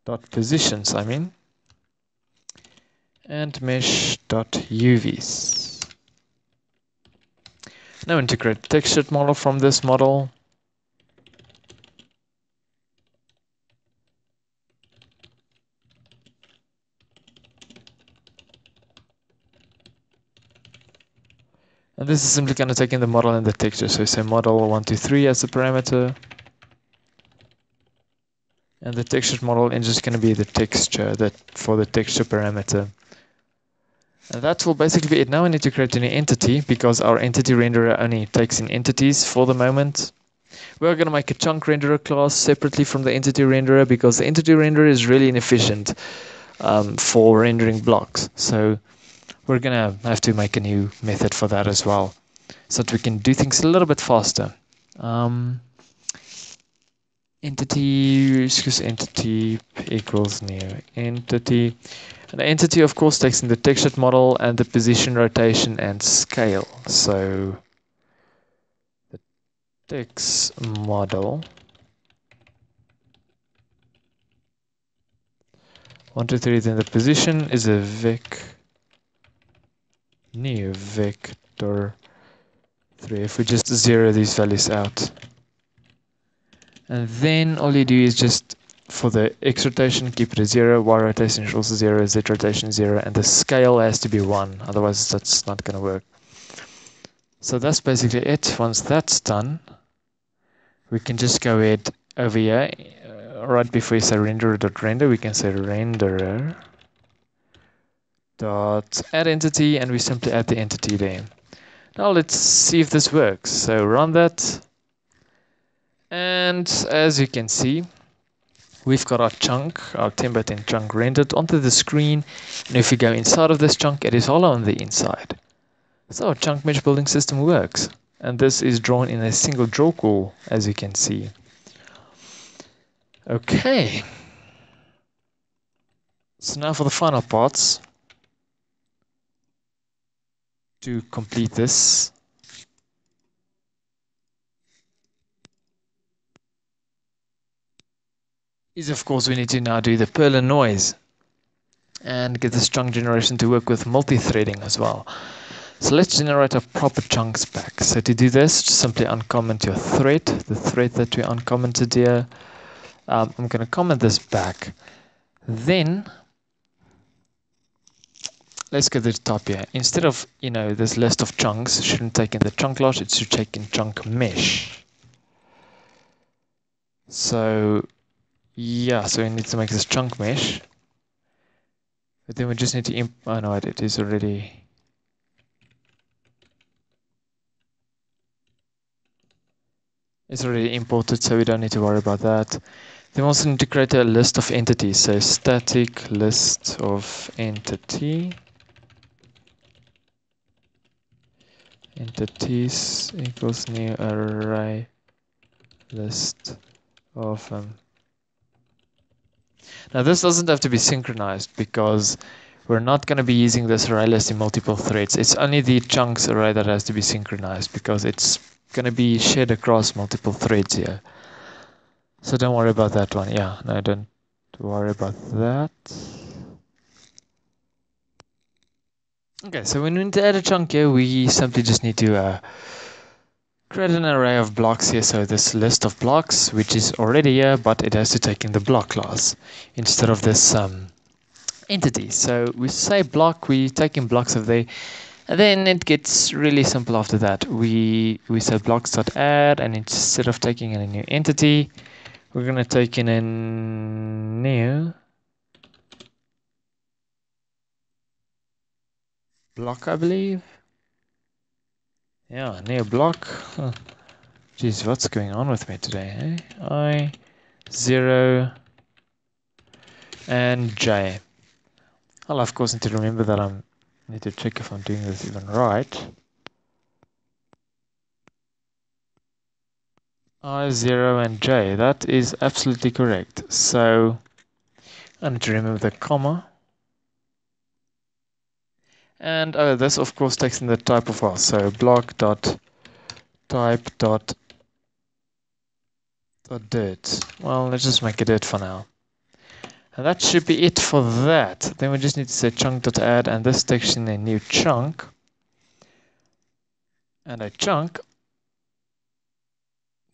dot positions, I mean, and mesh dot UVs. Now integrate textured model from this model. And this is simply to take in the model and the texture. So say model 123 as a parameter. And the textured model is just going to be the texture that for the texture parameter. And that will basically be it. Now we need to create a new entity because our entity renderer only takes in entities for the moment. We're going to make a chunk renderer class separately from the entity renderer because the entity renderer is really inefficient um, for rendering blocks. So we're gonna have to make a new method for that as well so that we can do things a little bit faster um, entity excuse entity equals new entity. And entity of course takes in the textured model and the position rotation and scale. So the text model. One two three then the position is a vec new vector. 3f we just zero these values out and then all you do is just for the x rotation keep it a 0 y rotation is also 0 z rotation 0 and the scale has to be 1 otherwise that's not going to work so that's basically it once that's done we can just go ahead over here uh, right before you say renderer.render render, we can say renderer dot add entity and we simply add the entity there. Now let's see if this works. So run that. And as you can see, we've got our chunk, our 10 by 10 chunk rendered onto the screen. And if we go inside of this chunk, it is hollow on the inside. So our chunk mesh building system works. And this is drawn in a single draw call, as you can see. Okay. So now for the final parts. to complete this. Is of course we need to now do the Perlin noise and get this chunk generation to work with multi-threading as well. So let's generate a proper chunks back. So to do this, just simply uncomment your thread, the thread that we uncommented here. Um, I'm going to comment this back. Then let's go to the top here. Instead of, you know, this list of chunks, shouldn't take in the chunk lot, it should take in chunk mesh. So, yeah, so we need to make this chunk mesh. But then we just need to imp, oh no, it is already, it's already imported, so we don't need to worry about that. Then we also need to create a list of entities, so static list of entity. entities equals new array list of um, now this doesn't have to be synchronized because we're not going to be using this array list in multiple threads. It's only the chunks array that has to be synchronized because it's going to be shared across multiple threads here. So don't worry about that one. Yeah no don't worry about that. Okay, so when we need to add a chunk here, we simply just need to uh, create an array of blocks here. So this list of blocks, which is already here, but it has to take in the block class instead of this um, entity. So we say block, we take in blocks of the and then it gets really simple after that. We we say blocks.add, and instead of taking in a new entity, we're gonna take in a new block, I believe. Yeah, near block. Huh. Jeez, what's going on with me today? Eh? I zero and J. I'll of course need to remember that I need to check if I'm doing this even right. I0 and J, that is absolutely correct. So I need to remember the comma. And oh, this of course takes in the type of file. So block dot type dot dot dirt. Well, let's just make it dirt for now. And that should be it for that. Then we just need to say chunk.add and this takes in a new chunk. And a chunk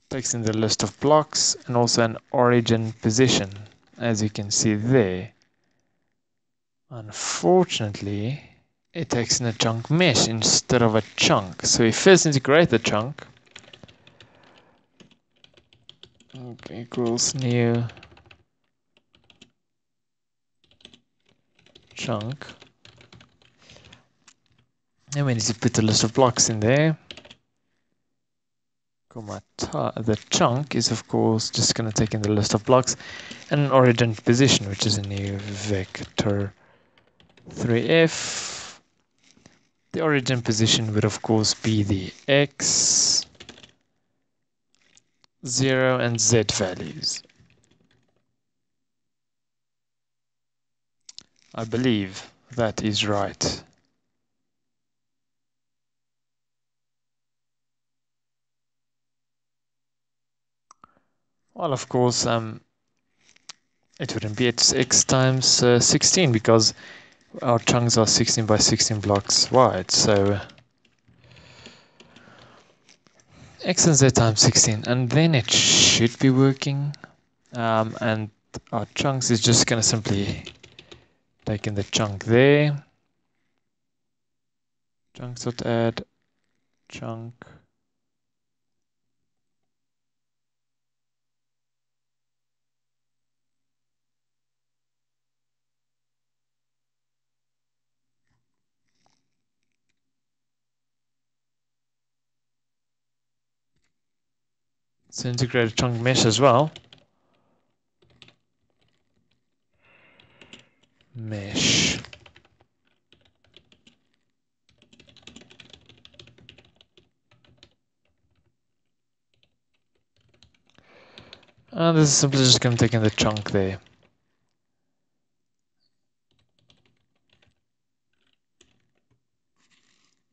takes in the list of blocks and also an origin position, as you can see there. Unfortunately, it takes in a chunk mesh instead of a chunk. So we first integrate the chunk. Okay, equals new chunk. And we need to put the list of blocks in there. Comma the chunk is of course just going to take in the list of blocks and an origin position, which is a new vector 3f. The origin position would of course be the x, 0 and z values. I believe that is right. Well, of course, um, it wouldn't be it's x times uh, 16 because our chunks are 16 by 16 blocks wide. So x and z times 16, and then it should be working. Um, and our chunks is just going to simply taking the chunk there. Chunks dot add chunk. It's integrated chunk mesh as well. mesh. And this is simply just going to take in the chunk there.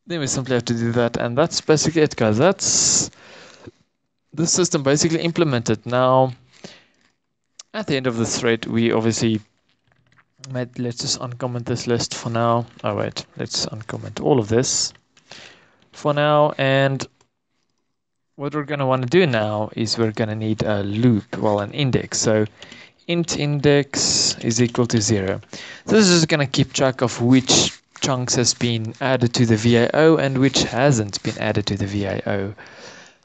Then we simply have to do that, and that's basically it, guys. That's the system basically implemented. Now, at the end of the thread, we obviously let's just uncomment this list for now. Oh wait, let's uncomment all of this for now. And what we're going to want to do now is we're going to need a loop, well, an index. So int index is equal to zero. So this is going to keep track of which chunks has been added to the VAO and which hasn't been added to the VAO.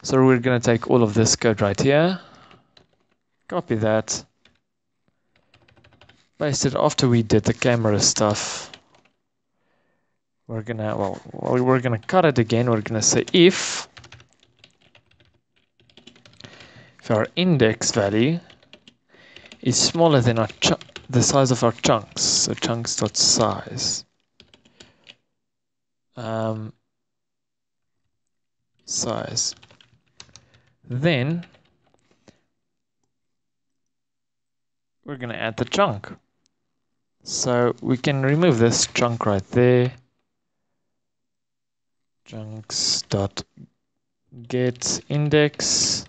So we're going to take all of this code right here, copy that, paste it after we did the camera stuff. We're gonna, well, we're gonna cut it again. We're gonna say if, if our index value is smaller than our the size of our chunks, so chunks dot size. Um, size. Then we're going to add the chunk. So we can remove this chunk right there. Chunks dot get index.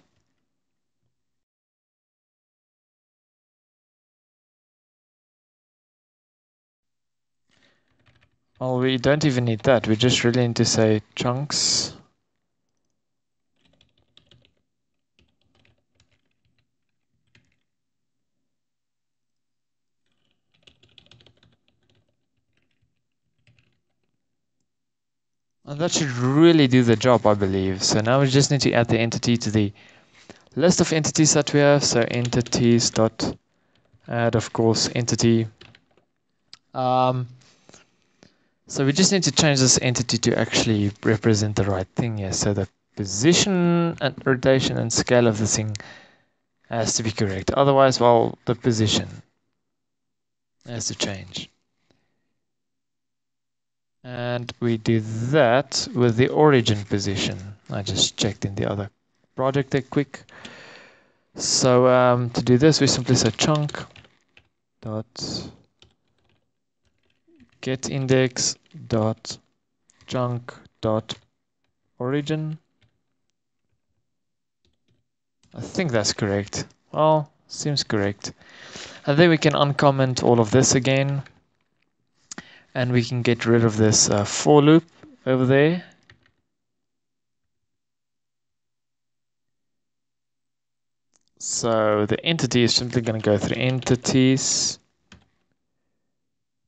Well, we don't even need that. We just really need to say chunks And that should really do the job, I believe. So now we just need to add the entity to the list of entities that we have. So entities dot add, of course, entity. Um, so we just need to change this entity to actually represent the right thing here. So the position and rotation and scale of the thing has to be correct. Otherwise, well, the position has to change. And we do that with the origin position. I just checked in the other project there quick. So um, to do this, we simply say chunk dot get index dot chunk dot origin. I think that's correct. Well, seems correct. And then we can uncomment all of this again and we can get rid of this uh, for loop over there. So the entity is simply going to go through entities.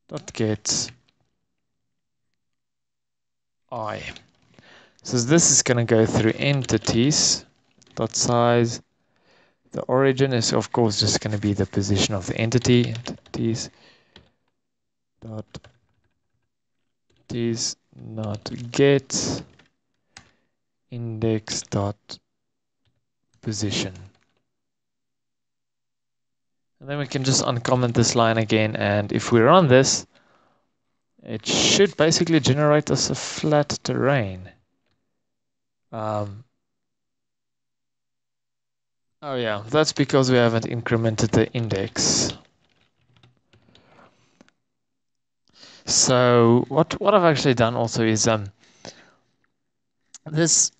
Dot get i. So this is going to go through entities. Dot size. The origin is of course just going to be the position of the entity. Entities. Dot is not get index dot position. And then we can just uncomment this line again and if we run this it should basically generate us a flat terrain. Um, oh yeah that's because we haven't incremented the index So what what I've actually done also is um this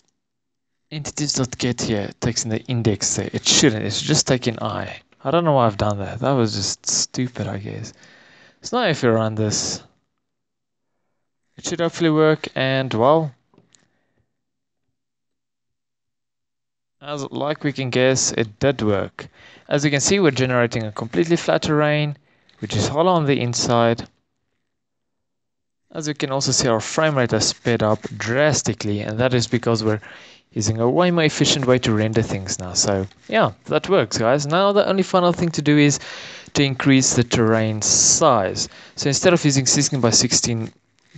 entities.get here takes in the index there. It shouldn't. It's should just taking i. I don't know why I've done that. That was just stupid, I guess. So now if you run this, it should hopefully work. And well, as like we can guess, it did work. As you can see, we're generating a completely flat terrain, which is hollow on the inside. As you can also see, our frame rate has sped up drastically, and that is because we're using a way more efficient way to render things now. So yeah, that works, guys. Now the only final thing to do is to increase the terrain size. So instead of using 16 by 16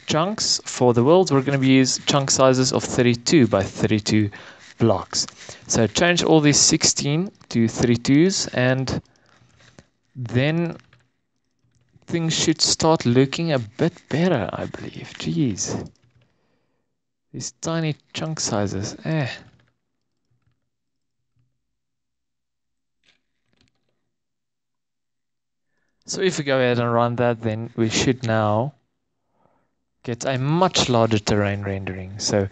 chunks for the worlds, we're going to use chunk sizes of 32 by 32 blocks. So change all these 16 to 32s and then things should start looking a bit better, I believe. Jeez. These tiny chunk sizes, eh. So if we go ahead and run that, then we should now get a much larger terrain rendering. So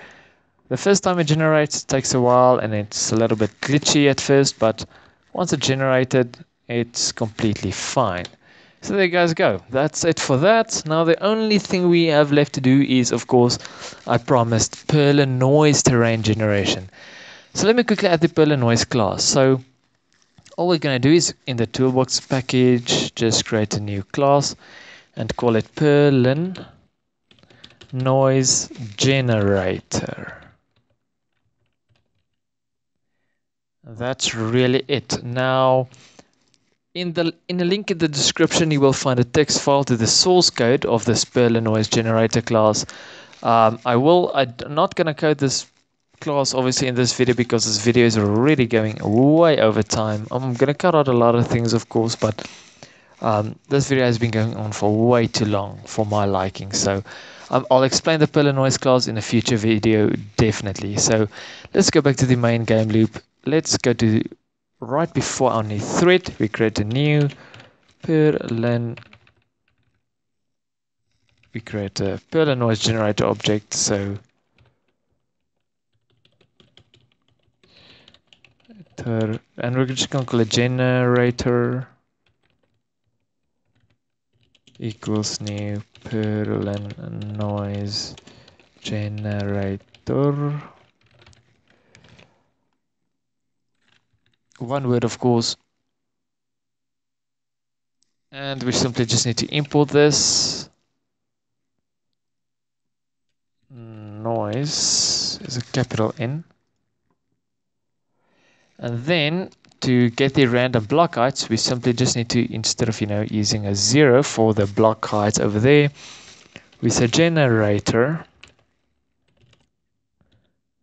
the first time it generates it takes a while and it's a little bit glitchy at first, but once it's generated, it's completely fine. So there you guys go. That's it for that. Now the only thing we have left to do is, of course, I promised Perlin noise terrain generation. So let me quickly add the Perlin noise class. So all we're going to do is in the toolbox package, just create a new class and call it Perlin noise generator. That's really it. Now, in the in a link in the description, you will find a text file to the source code of this Perlin noise generator class. Um, I will. I'm not going to code this class obviously in this video because this video is already going way over time. I'm going to cut out a lot of things, of course, but um, this video has been going on for way too long for my liking. So um, I'll explain the Perlin noise class in a future video, definitely. So let's go back to the main game loop. Let's go to right before our new thread, we create a new Perlin. We create a Perlin noise generator object. So and we're just to call it generator equals new Perlin noise generator. One word of course and we simply just need to import this noise is a capital N. And then to get the random block heights, we simply just need to, instead of, you know, using a zero for the block heights over there, with a generator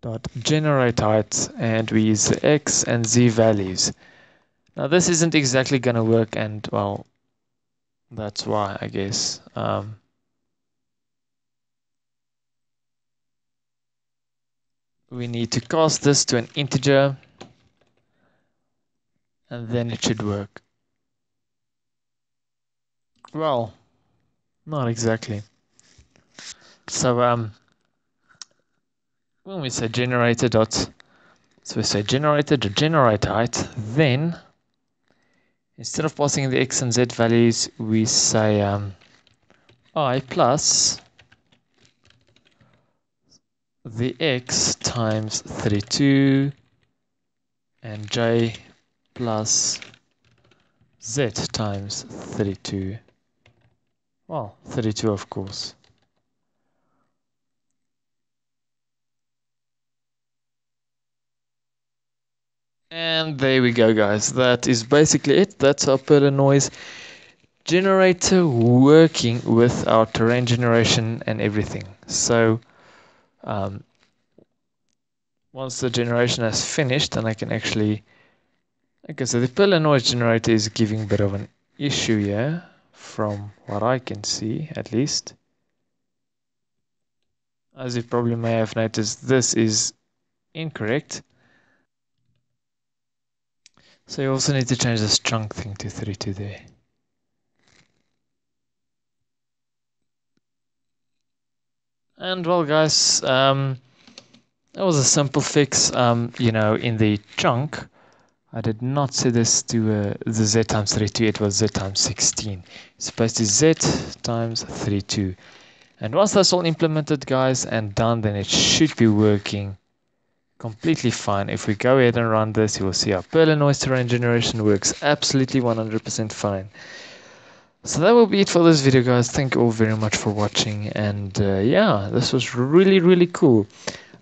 dot generate height and we use the x and z values. Now this isn't exactly going to work and well, that's why I guess. Um, we need to cast this to an integer and then it should work. Well, not exactly. So um, when we say generator dot, so we say generator to generate height, then instead of passing the x and z values, we say um, i plus the x times 32 and j plus z times 32. Well, 32 of course. And there we go guys, that is basically it. That's our Perlin noise generator working with our terrain generation and everything. So um, once the generation has finished, then I can actually Okay, so the Perlin noise generator is giving a bit of an issue here, from what I can see, at least. As you probably may have noticed, this is incorrect. So you also need to change this chunk thing to 32 there. And well guys, um, that was a simple fix, um, you know, in the chunk. I did not set this to uh, the z times 32, it was z times 16. It's supposed to z times 32. And once that's all implemented, guys, and done, then it should be working completely fine. If we go ahead and run this, you will see our Perlin noise terrain generation works absolutely 100% fine. So that will be it for this video, guys. Thank you all very much for watching. And uh, yeah, this was really, really cool.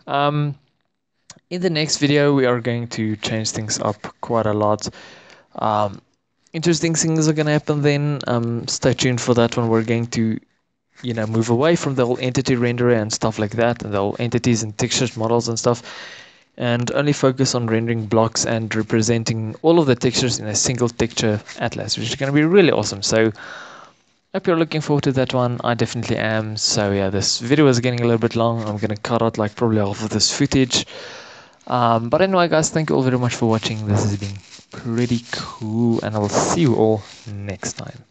Um, in the next video we are going to change things up quite a lot um, interesting things are going to happen then um, stay tuned for that one we're going to you know move away from the whole entity renderer and stuff like that and the whole entities and textures models and stuff and only focus on rendering blocks and representing all of the textures in a single texture atlas which is going to be really awesome. So hope you're looking forward to that one. I definitely am. So yeah this video is getting a little bit long. I'm going to cut out like probably half of this footage. Um, but anyway, guys, thank you all very much for watching. This has been pretty cool, and I will see you all next time.